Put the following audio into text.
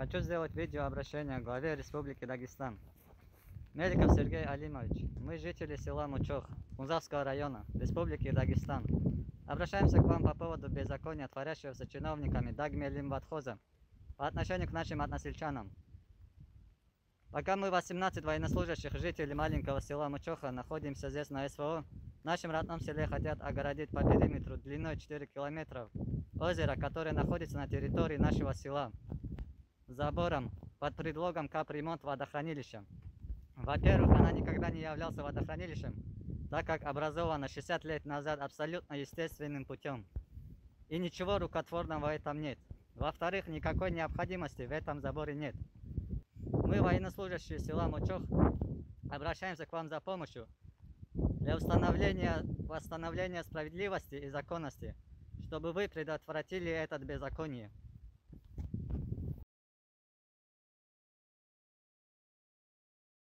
Хочу сделать видеообращение к главе Республики Дагестан. Медиков Сергей Алимович, мы жители села Мучох, Кунзавского района, Республики Дагестан. Обращаемся к вам по поводу беззакония, творящегося чиновниками Дагме Лимватхоза по отношению к нашим односельчанам. Пока мы 18 военнослужащих жителей маленького села Мучоха находимся здесь на СВО, в нашем родном селе хотят огородить по периметру длиной 4 километров озеро, которое находится на территории нашего села, забором под предлогом капремонт водохранилища. Во-первых, она никогда не являлся водохранилищем, так как образована 60 лет назад абсолютно естественным путем. И ничего рукотворного в этом нет. Во-вторых, никакой необходимости в этом заборе нет. Мы, военнослужащие села Мучох, обращаемся к вам за помощью для установления, восстановления справедливости и законности, чтобы вы предотвратили это беззаконие.